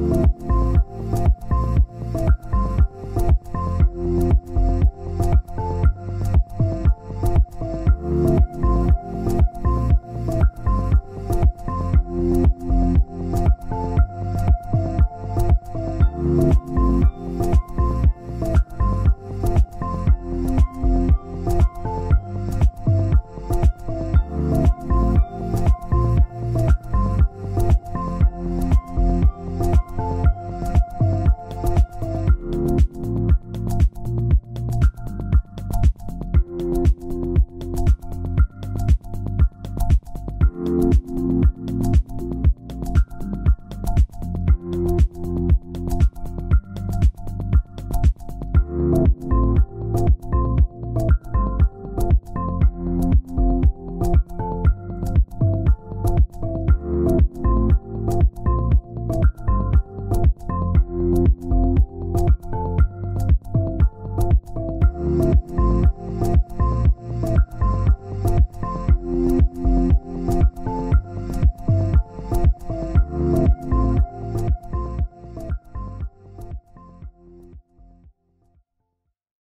you